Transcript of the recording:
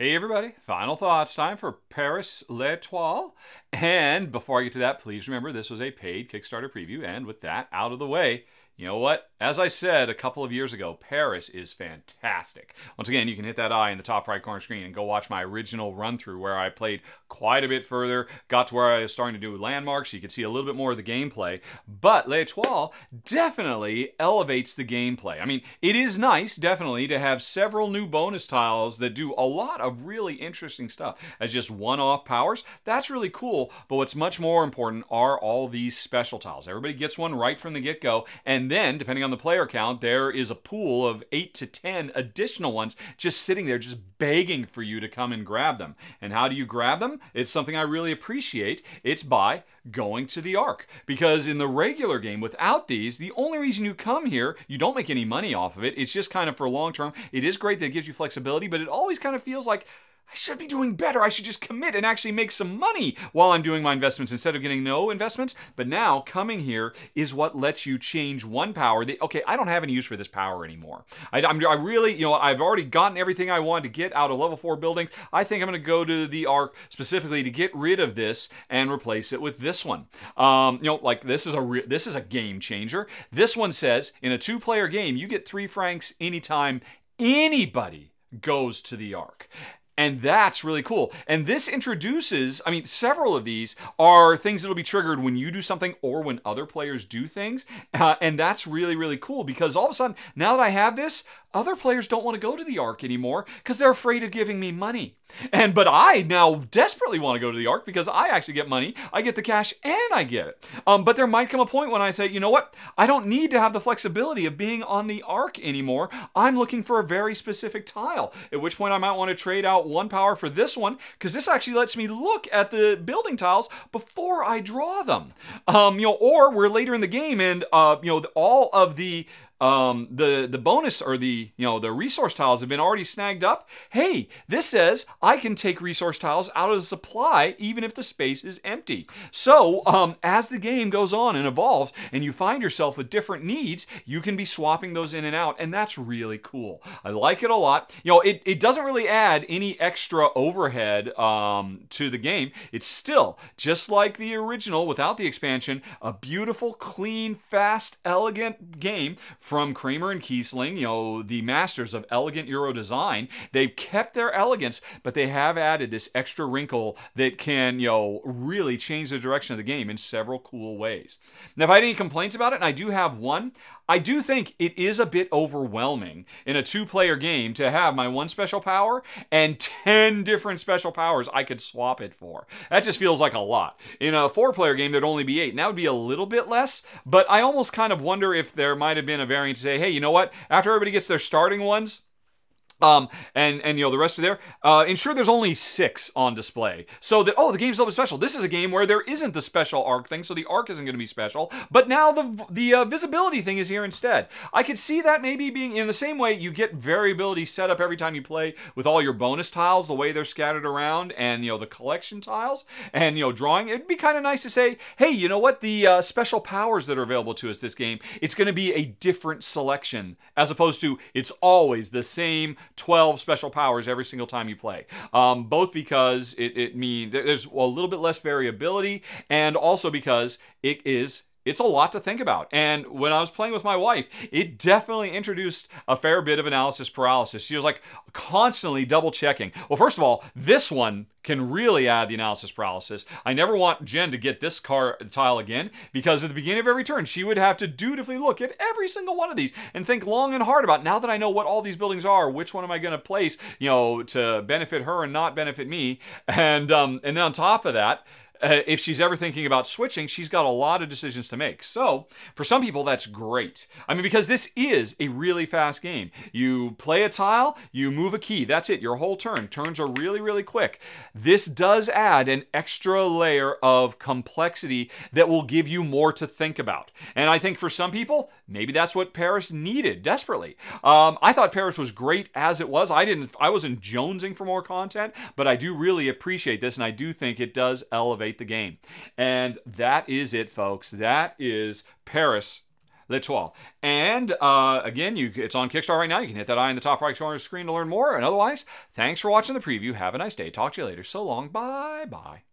Hey everybody, final thoughts time for Paris L'Etoile. And before I get to that, please remember this was a paid Kickstarter preview. And with that out of the way, you know what? As I said a couple of years ago, Paris is fantastic. Once again, you can hit that eye in the top right corner screen and go watch my original run through where I played quite a bit further, got to where I was starting to do landmarks, so you could see a little bit more of the gameplay. But L'Etoile definitely elevates the gameplay. I mean, it is nice, definitely, to have several new bonus tiles that do a lot of really interesting stuff as just one off powers. That's really cool, but what's much more important are all these special tiles. Everybody gets one right from the get go, and and then, depending on the player count, there is a pool of 8 to 10 additional ones just sitting there, just begging for you to come and grab them. And how do you grab them? It's something I really appreciate. It's by going to the Arc. Because in the regular game, without these, the only reason you come here, you don't make any money off of it. It's just kind of for long term. It is great that it gives you flexibility, but it always kind of feels like I should be doing better. I should just commit and actually make some money while I'm doing my investments instead of getting no investments. But now coming here is what lets you change one power. That, okay, I don't have any use for this power anymore. I, I'm, I really, you know, I've already gotten everything I wanted to get out of level four buildings. I think I'm going to go to the arc specifically to get rid of this and replace it with this one. Um, you know, like this is a this is a game changer. This one says in a two-player game, you get three francs anytime anybody goes to the Arc. And that's really cool. And this introduces, I mean, several of these are things that will be triggered when you do something or when other players do things. Uh, and that's really, really cool because all of a sudden, now that I have this, other players don't want to go to the arc anymore because they're afraid of giving me money. And but I now desperately want to go to the arc because I actually get money, I get the cash, and I get it. Um, but there might come a point when I say, you know what? I don't need to have the flexibility of being on the arc anymore. I'm looking for a very specific tile. At which point I might want to trade out one power for this one because this actually lets me look at the building tiles before I draw them. Um, you know, or we're later in the game and uh, you know all of the um, the the bonus or the you know the resource tiles have been already snagged up. Hey, this says I can take resource tiles out of the supply even if the space is empty. So um, as the game goes on and evolves, and you find yourself with different needs, you can be swapping those in and out, and that's really cool. I like it a lot. You know, it, it doesn't really add any extra overhead um, to the game. It's still just like the original without the expansion, a beautiful, clean, fast, elegant game from Kramer and Kiesling, you know, the masters of elegant Euro design. They've kept their elegance, but they have added this extra wrinkle that can, you know, really change the direction of the game in several cool ways. Now, if I had any complaints about it, and I do have one, I do think it is a bit overwhelming in a two player game to have my one special power and 10 different special powers I could swap it for. That just feels like a lot. In a four player game, there'd only be eight, and that would be a little bit less, but I almost kind of wonder if there might have been a variant to say, hey, you know what? After everybody gets their starting ones, um, and and you know the rest are there. Uh, ensure there's only six on display, so that oh the game's a little special. This is a game where there isn't the special arc thing, so the arc isn't going to be special. But now the the uh, visibility thing is here instead. I could see that maybe being in the same way you get variability set up every time you play with all your bonus tiles, the way they're scattered around, and you know the collection tiles, and you know drawing. It'd be kind of nice to say, hey, you know what? The uh, special powers that are available to us this game, it's going to be a different selection as opposed to it's always the same 12 special powers every single time you play. Um, both because it, it means there's a little bit less variability, and also because it is it's a lot to think about. And when I was playing with my wife, it definitely introduced a fair bit of analysis paralysis. She was like constantly double checking. Well, first of all, this one can really add the analysis paralysis. I never want Jen to get this car tile again because at the beginning of every turn, she would have to dutifully look at every single one of these and think long and hard about now that I know what all these buildings are, which one am I going to place, you know, to benefit her and not benefit me. And um, and then on top of that, uh, if she's ever thinking about switching, she's got a lot of decisions to make. So, for some people, that's great. I mean, because this is a really fast game. You play a tile, you move a key, that's it, your whole turn. Turns are really, really quick. This does add an extra layer of complexity that will give you more to think about. And I think for some people, maybe that's what Paris needed desperately. Um, I thought Paris was great as it was. I didn't, I wasn't jonesing for more content, but I do really appreciate this, and I do think it does elevate the game. And that is it, folks. That is Paris L'Etoile. And uh, again, you it's on Kickstarter right now. You can hit that eye in the top right corner of the screen to learn more. And otherwise, thanks for watching the preview. Have a nice day. Talk to you later. So long. Bye bye.